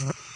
Mm-hmm.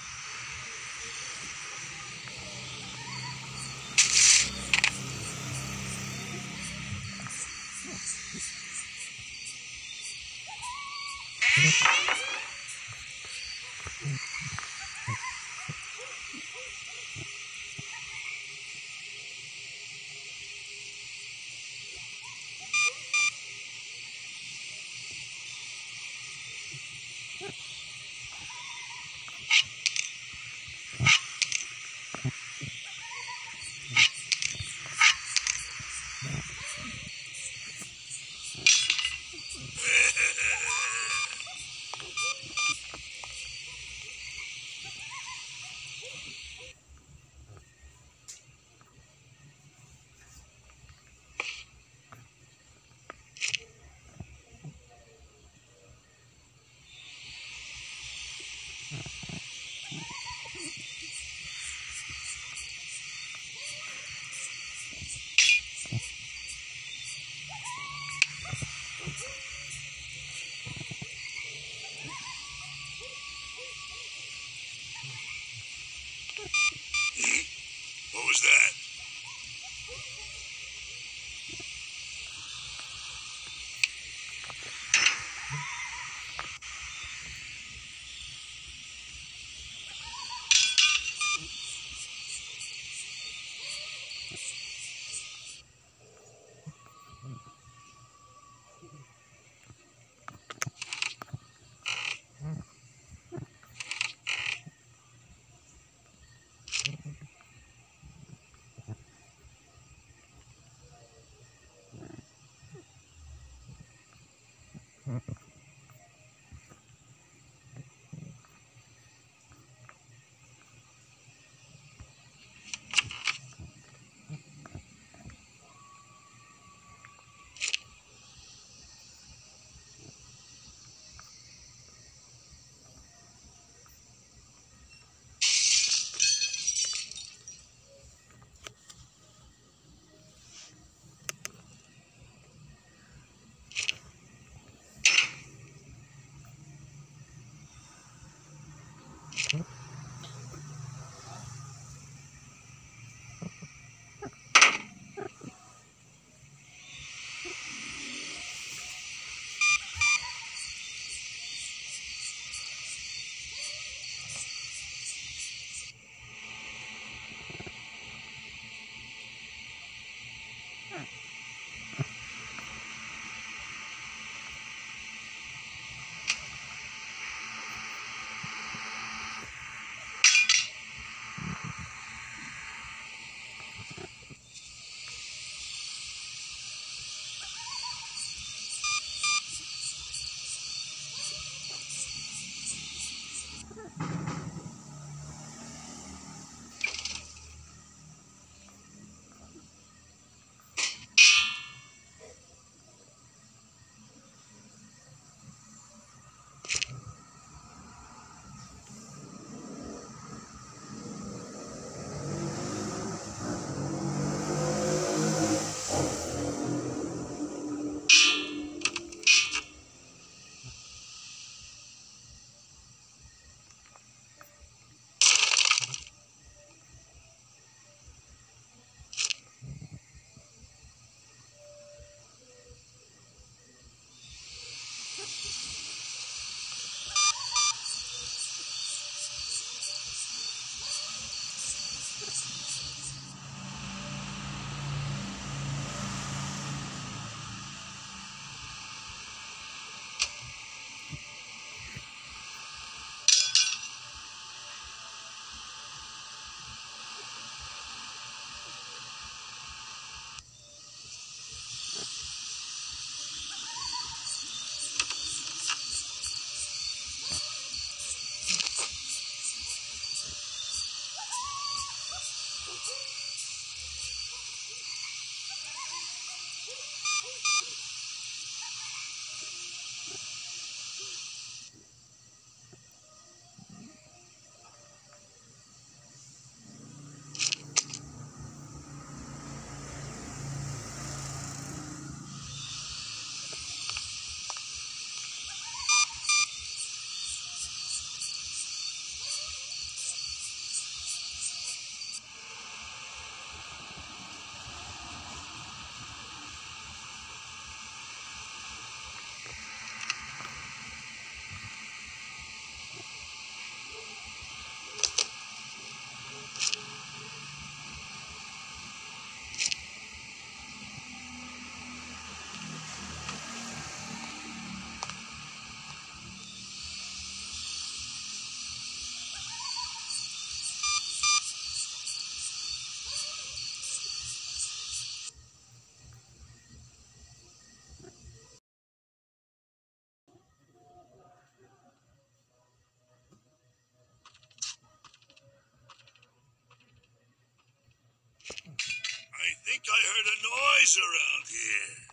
I heard a noise around here.